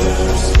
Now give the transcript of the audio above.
others.